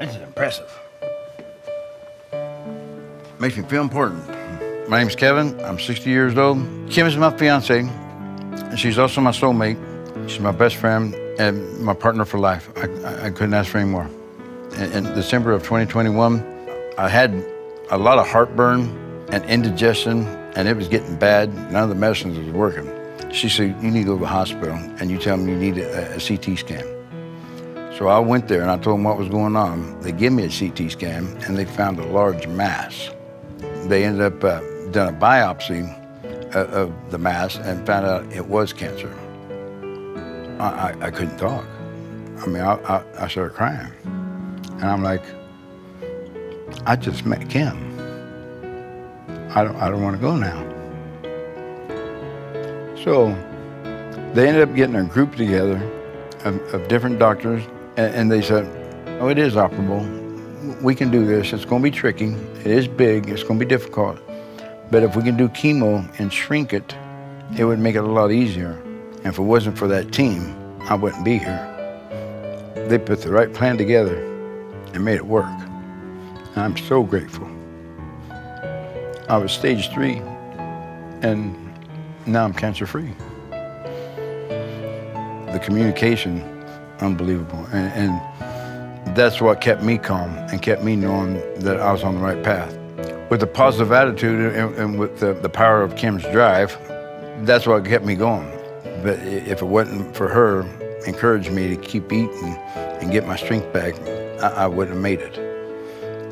This is impressive. Makes me feel important. My name's Kevin. I'm 60 years old. Kim is my fiance, and she's also my soulmate. She's my best friend and my partner for life. I, I, I couldn't ask for any more. In, in December of 2021, I had a lot of heartburn and indigestion, and it was getting bad. None of the medicines was working. She said, you need to go to the hospital, and you tell them you need a, a CT scan. So I went there, and I told them what was going on. They gave me a CT scan, and they found a large mass. They ended up uh, done a biopsy uh, of the mass and found out it was cancer. I, I, I couldn't talk. I mean, I, I, I started crying. And I'm like, I just met Kim. I don't, I don't want to go now. So they ended up getting a group together of, of different doctors, and, and, they said, oh, it is operable. We can do this. It's going to be tricky. It is big. It's going to be difficult. But if we can do chemo and shrink it, it would make it a lot easier. And if it wasn't for that team, I wouldn't be here. They put the right plan together and made it work. And I'm so grateful. I was stage three, and now I'm cancer free. The communication, unbelievable. And, and that's what kept me calm and kept me knowing that I was on the right path. With a positive attitude and, and with the, the power of Kim's drive, that's what kept me going. But if it wasn't for her encouraging me to keep eating and get my strength back, I, I wouldn't have made it.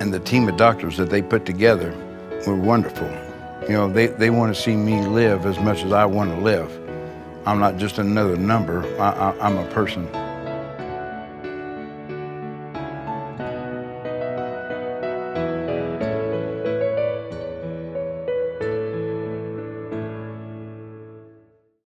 And the team of doctors that they put together were wonderful. You know, they, they want to see me live as much as I want to live. I'm not just another number, I, I, I'm a person.